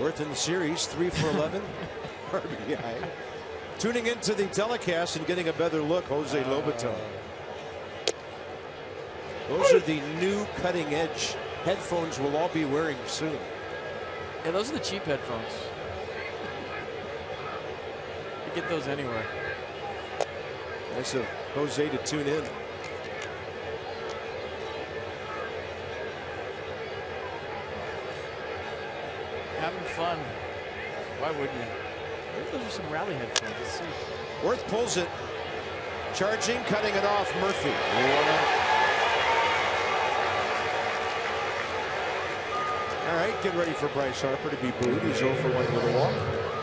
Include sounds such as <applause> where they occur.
Worth in the series, three for 11 <laughs> RBI. Tuning into the telecast and getting a better look, Jose Lobaton. Those are the new cutting edge headphones we'll all be wearing soon. Yeah, those are the cheap headphones. You get those anywhere. Nice of Jose to tune in. Having fun. Why wouldn't you? Maybe those are some rally headphones. Let's see. Worth pulls it. Charging, cutting it off. Murphy. All right, get ready for Bryce Harper to be booed. He's 0 for 1 with a walk.